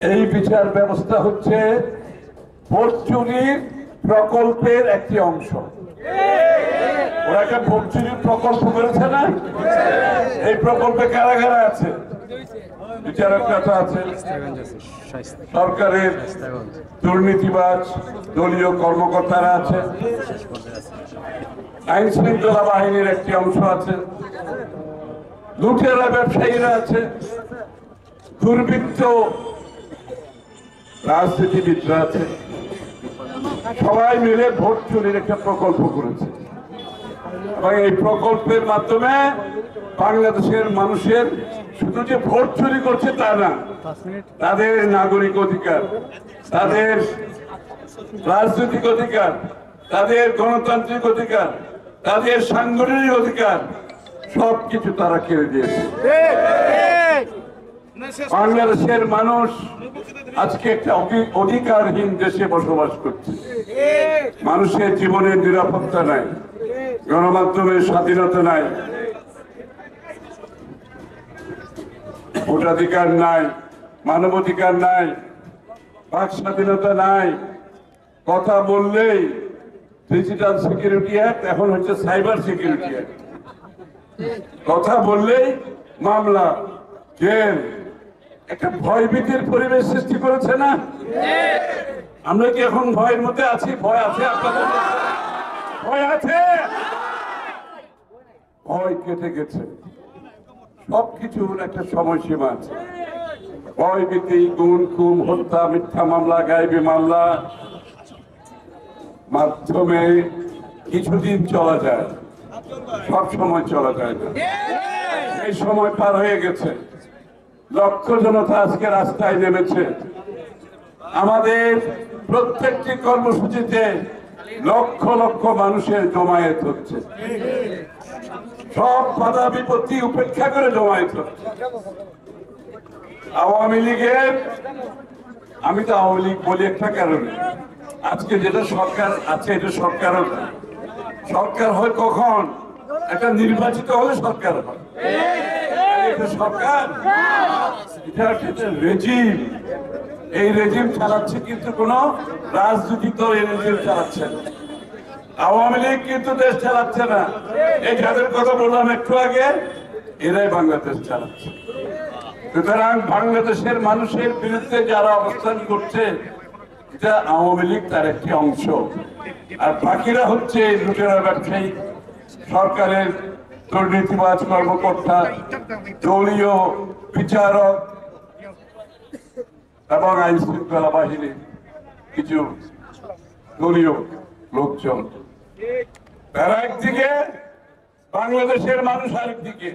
এই বিচার ব্যবস্থা হচ্ছে ভোট চুরির প্রকল্পের একটি অংশ। ওরা একটা ভোট চুরির প্রকল্প করেছে না? এই প্রকল্পে কারা কারা আছে? বিচারকরা আছে, সরকারের দুর্নীতিবাজ দলীয় কর্মকর্তারা আছে আইন শৃঙ্খলা বাহিনীর একটি অংশ আছে, লুটেরা ব্যবসায়ীরা আছে, দুর্বৃত্ত রাজনীতিবিদরা আছে। সবাই মিলে ভোট চুরির একটা প্রকল্প করেছে। এবং এই প্রকল্পের মাধ্যমে বাংলাদেশের মানুষের শুধু যে ভোট চুরি করছে তা না, তাদের নাগরিক অধিকার, তাদের রাজনৈতিক অধিকার, তাদের গণতান্ত্রিক অধিকার, তাদের সাংগঠনিক অধিকার, সবকিছু তারা কেড়ে দিয়েছে বাংলাদেশের মানুষ আজকে একটা অধিকারহীন দেশে বসবাস করছে। মানুষের জীবনের নিরাপত্তা নাই, গণমাধ্যমের স্বাধীনতা নাই, ভোটাধিকার নাই, মানবাধিকার নাই, বাক স্বাধীনতা নাই। কথা বললেই ডিজিটাল সিকিউরিটি অ্যাক্ট এখন হচ্ছে সাইবার সিকিউরিটি অ্যাক্ট কথা বললেই মামলা, জেল একটা ভয়ভীতির পরিবেশ সৃষ্টি করেছে না? আমরা কি এখন ভয়ের মধ্যে আছি? ভয় আছে আপনাদের ভয় আছে? ভয় কেটে গেছে। সবকিছুর একটা সময়সীমা আছে। ভয় ভীতি গুণ খুম, হত্যা, মিথ্যা মামলা, গায়েবী মামলা। মাধ্যমে কিছুদিন চলা যায়। সব সময় চলা যায় না। এই সময় পার হয়ে গেছে। লক্ষ জনতা আজকে রাস্তায় নেমেছে। আমাদের প্রত্যেকটি কর্মসূচিতে লক্ষ লক্ষ মানুষের জমায়েত হচ্ছে। সব বাধা বিপত্তি উপেক্ষা করে জমায়েত হচ্ছে। আওয়ামী লীগের, আমি তো আওয়ামী লীগ বলি একটা কারণে। আজকে যেটা সরকার আছে, এটা সরকারও না। সরকার হয় কখন? একটা নির্বাচিত হলে সরকার হয়। আওয়ামী লীগ কিন্তু দেশ চালাচ্ছে না। এই যাদের কথা বললাম একটু আগে, এরাই বাংলাদেশ চালাচ্ছে। সুতরাং বাংলাদেশের মানুষের বিরুদ্ধে যারা অবস্থান করছে, এটা আওয়ামী লীগ তার একটি অংশ। আর বাকিরা হচ্ছে লুটেরা ব্যবসায়ী, সরকারের দুর্নীতিবাজ কর্মকর্তা, দলীয় বিচারক এবং আইন শৃঙ্খলা বাহিনীর কিছু দলীয় লোকজন। তারা একদিকে, বাংলাদেশের মানুষ আরেকদিকে।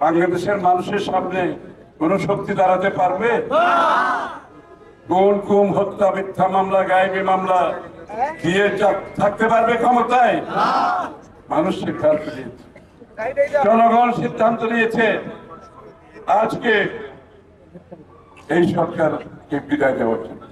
বাংলাদেশের মানুষের সামনে কোন শক্তি দাঁড়াতে পারবে? কোন কুম হত্যা মিথ্যা মামলা, গায়েবী মামলা দিয়ে থাকতে পারবে ক্ষমতায়? মানুষ সিদ্ধান্ত নিয়েছে। জনগণ সিদ্ধান্ত নিয়েছে। আজকে এই সরকারকে বিদায় দেওয়ার জন্য।